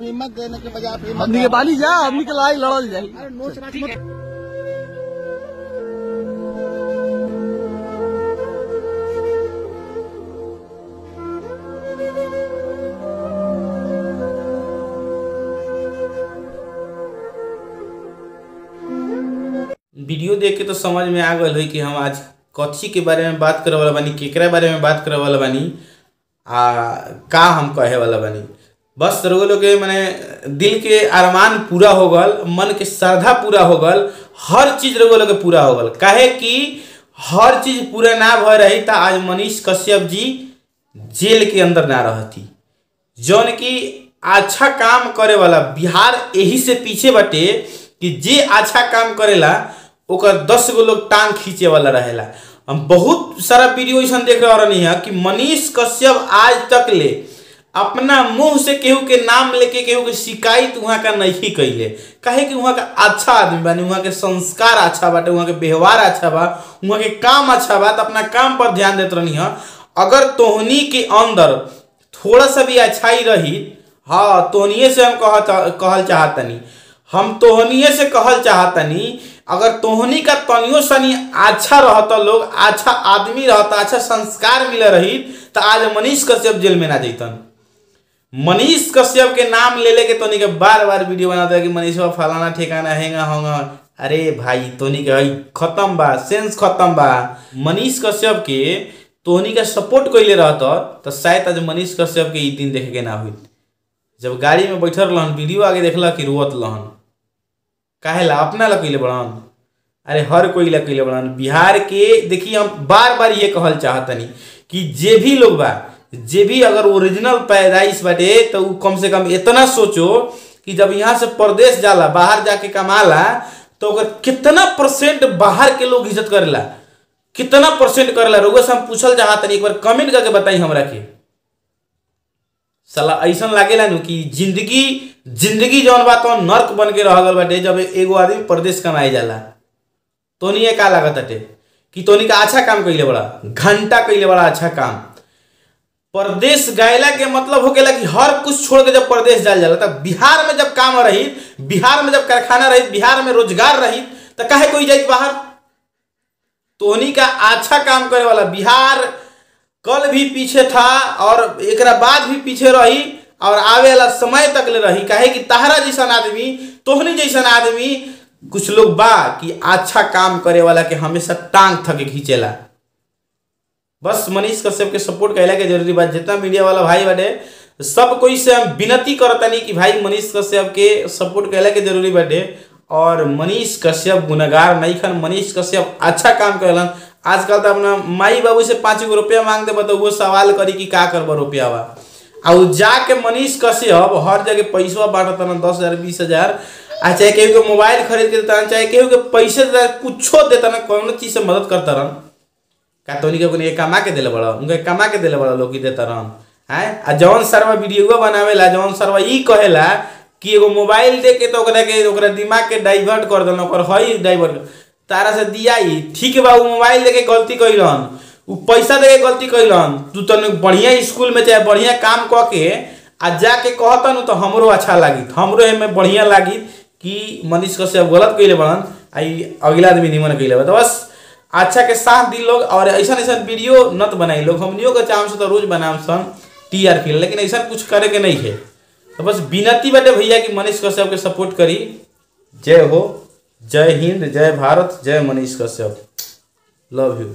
कीमत देने के बजाय कीमत हमनी के जा हमनी के लड़ाई लड़ल जाई। अरे नोच राख मत वीडियो देख के तो समझ में आ गल है कि हम आज कथी के बारे में बात करे वाला बानी केकरा बारे में बात करे वाला बानी आ का हम कहे वाला बानी। बस रउआ लोग के माने दिल के अरमान पूरा हो गल, मन के श्रद्धा पूरा हो गल, हर चीज़ रउआ लोग के पूरा हो गल। काहे कि हर चीज़ पूरा ना भय रही था आज मनीष कश्यप जी जेल के अंदर ना रहती। जौन की अच्छा काम करे वाला, बिहार यही से पीछे बटे कि जे अच्छा काम करेला, ओकर दस गो लोग टांग खींचे वाला रहेला। हम बहुत सारा वीडियो ऐसा देख रहे रहनी है कि मनीष कश्यप आज तक ले अपना मुँह से केहू के नाम लेके, केहू के शिकायत वहाँ का नहीं कैले काहे कि वहाँ का अच्छा आदमी बानी, वहाँ के संस्कार अच्छा बाटे, वहाँ के व्यवहार अच्छा बा, वहाँ के काम अच्छा बा तो अपना काम पर ध्यान देते रहनी है। अगर तोहनी के अंदर थोड़ा सा भी अच्छाई रही हाँ तोहनिए से हम कह कहल चाहतनी हम तोहनिए से कहल चाहतनी अगर तोहनी का तनियो सनी अच्छा रहता, लोग अच्छा आदमी रहता अच्छा संस्कार मिले रही तो आज मनीष कश्यप जेल में ना जैतन। मनीष कश्यप के नाम ले लेके तोनी के बार बार वीडियो बनाता है कि मनीष फलाना ठिकाना हैंगा होगा। अरे भाई, तोनी के भाई, खत्म बा, सेंस खत्म बा। मनीष कश्यप के तोहनी का सपोर्ट कैले रहता तो शायद आज मनीष कश्यप के ई दिन देखे के ना हुई। जब गाड़ी में बैठल रहन, वीडियो आगे देखला कि रोवत लहन। काहे ला, अपना ला कैले बड़न अरे हर कोई ला कैले बड़न बिहार के देखिए हम बार बार ये कहल चाहतनी कि जे भी लोग बा जे भी अगर ओरिजिनल पैदाइश बाटे तो कम से कम इतना सोचो कि जब यहाँ से प्रदेश जाला, बाहर जाके कमाला तो ओकर कितना परसेंट बाहर के लोग इज़्ज़त करेला? कितना परसेंट करेला? रउआ से हम पूछल चाहतनी एक बार कमेंट करके बताई हमरा के। साला ऐसा लागेला नु कि ज़िंदगी ज़िंदगी जौन बा तो नर्क बन के रह गल बाटे, जब एगो आदमी परदेश कमाए जाला। तोनी का लागत बाटे कि तोनी का अच्छा काम कैले बड़ा, घंटा कैले बड़ा अच्छा काम। परदेश गैला के मतलब हो गया कि हर कुछ छोड़ के जब परदेश जाल जाला, तब बिहार में जब काम रही बिहार में जब कारखाना रही बिहार में रोज़गार रही तो काहे कोई जाई बाहर? तोनी का अच्छा काम करे वाला बिहार कल भी पीछे था और एक बाद भी पीछे रही और आवे वाला समय तक ले रही। काहे कि तहरा जैसा आदमी, तोहनी जैसा आदमी, कुछ लोग बा कि अच्छा काम करे वाला के हमेशा टांग थके खींचेला बस मनीष कश्यप के सपोर्ट कैला के ज़रूरी बात। जितना मीडिया वाला भाई बाटे सब कोई से हम विनती करतनी कि भाई मनीष कश्यप के सपोर्ट कैला के ज़रूरी बाटे और मनीष कश्यप गुनगार नहीं खन, मनीष कश्यप अच्छा काम करेलन। आजकल तो अपना माई बाबू से पाँच गो रुपया मांग दे तो वो सवाल करी कि का करब रुपया आ, उ जाके मनीष कश्यप हर जगह पैसा बांटता ना दस हज़ार, बीस हज़ार। आ, चाहे केहू के मोबाइल खरीद के देता चाहे केहू के पैसे देता कुछो देता ना चीज़ से मदद करता रहन का तोनी के अपने कमा के दिले बड़ा उनके कमा के दिले बड़ा लोग देता रहन हैं? आ जौन सरवा वीडियो बनावेला, जौन सरवा ई कहेला कि एगो मोबाइल दे के तो के ओकरा दिमाग के डाइवर्ट कर ओकर हई डाइवर्ट तारा से दिया ही ठीक बा मोबाइल दे के गलती कइलन उ पैसा दे के गलती कइलन तू तने बढ़िया स्कूल में चाहे, बढ़िया काम क के, आ जाके कहतन तो हमरो अच्छा लागी हमरो एमे बढ़िया लागी कि मनीष कश्यप गलत कइले बड़न आई अगला आदमी निमन कइले तो बस अच्छा के साथ दी लोग, और ऐसा ऐसा वीडियो नत बनाई लोग। हमनियों के चाम से तो रोज बनाम सन टी आर पी लेकिन ऐसा कुछ करे के नहीं है। तो बस विनती बटे भैया कि मनीष कश्यप के सपोर्ट करी। जय हो, जय हिंद, जय भारत, जय मनीष कश्यप। Love you